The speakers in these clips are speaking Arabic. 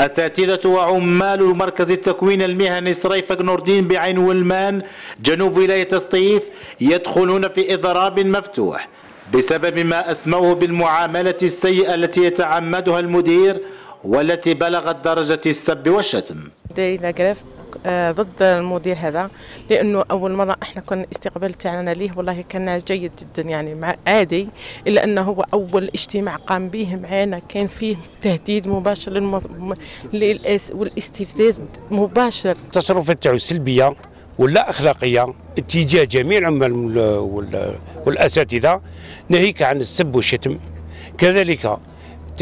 أساتذة وعمال مركز التكوين المهني سريفق نوردين بعين ولمان جنوب ولاية سطيف يدخلون في إضراب مفتوح بسبب ما أسموه بالمعاملة السيئة التي يتعمدها المدير والتي بلغت درجة السب والشتم. كراف آه، ضد المدير هذا لأنه أول مرة إحنا كنا الاستقبال تاعنا ليه والله كان جيد جدا يعني مع عادي إلا أنه هو أول اجتماع قام به معنا كان فيه تهديد مباشر للم... للأس... والاستفزاز مباشر. التصرفات تاعو سلبية ولا أخلاقية اتجاه جميع العمال وال- والأساتذة ناهيك عن السب والشتم. كذلك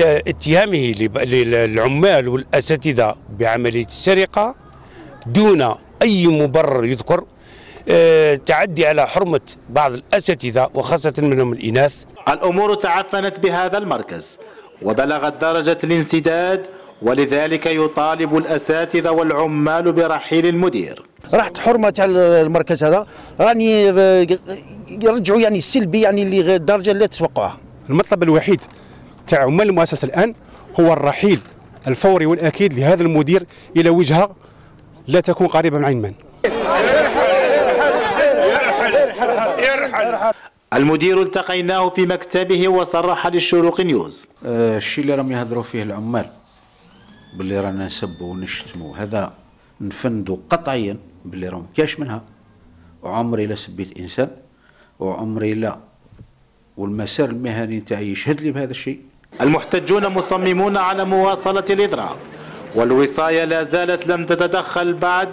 اتهامه للعمال والأساتذة بعمليه السرقه دون أي مبرر يذكر آه، تعدي على حرمة بعض الأساتذة وخاصة منهم الإناث. الأمور تعفنت بهذا المركز وبلغت درجة الانسداد ولذلك يطالب الأساتذة والعمال برحيل المدير. راحت حرمة تاع المركز هذا. راني آه، يرجعوا يعني السلبي يعني للدرجه اللي تتوقعها. المطلب الوحيد تاع عمال المؤسسة الآن هو الرحيل الفوري والأكيد لهذا المدير إلى وجهة لا تكون قريبة من عين من المدير التقيناه في مكتبه وصرح للشروق نيوز. آه، الشيء اللي راهم يهضروا فيه العمال باللي رانا نسبوا ونشتموا هذا نفندوا قطعيا باللي راهم كاش منها. وعمري لا سبيت إنسان وعمري لا والمسار المهني تاعي يشهد لي بهذا الشيء. المحتجون مصممون على مواصلة الإضراب والوصاية لا زالت لم تتدخل بعد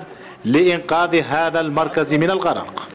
لإنقاذ هذا المركز من الغرق.